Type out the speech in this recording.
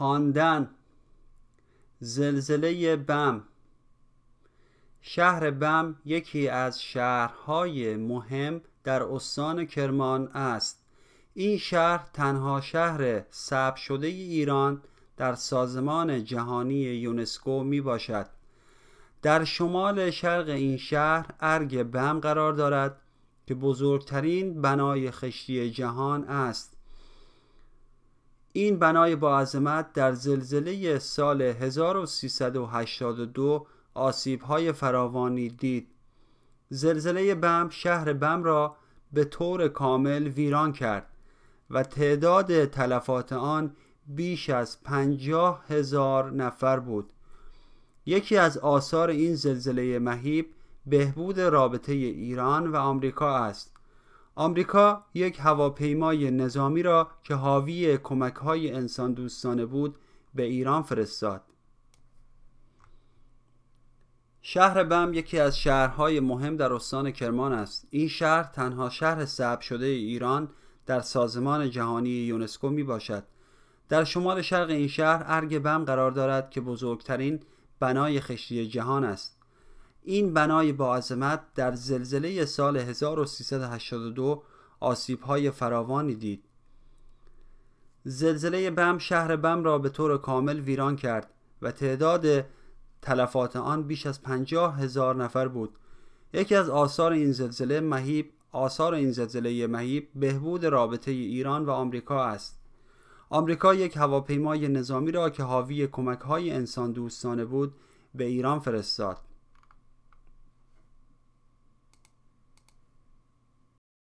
خواندن. زلزله بم. شهر بم یکی از شهرهای مهم در استان کرمان است. این شهر تنها شهر ثبت شده ایران در سازمان جهانی یونسکو می باشد. در شمال شرق این شهر ارگ بم قرار دارد که بزرگترین بنای خشتی جهان است. این بنای با عظمت در زلزله سال 1382 های فراوانی دید. زلزله بم شهر بم را به طور کامل ویران کرد و تعداد تلفات آن بیش از پنجاه هزار نفر بود. یکی از آثار این زلزله مهیب بهبود رابطه ایران و آمریکا است. آمریکا یک هواپیمای نظامی را که حاوی کمک های انسان دوستانه بود به ایران فرستاد. شهر بم یکی از شهرهای مهم در استان کرمان است. این شهر تنها شهر ثبت شده ایران در سازمان جهانی یونسکو می باشد در شمال شرق این شهر ارگ بم قرار دارد که بزرگترین بنای خشتی جهان است. این بنای با عظمت در زلزله سال 1382 های فراوانی دید. زلزله بم شهر بم را به طور کامل ویران کرد و تعداد تلفات آن بیش از پنجاه هزار نفر بود. یکی از آثار این زلزله مهیب آثار این زلزله مهیب بهبود رابطه ایران و آمریکا است. آمریکا یک هواپیمای نظامی را که حاوی کمک های انسان دوستانه بود به ایران فرستاد.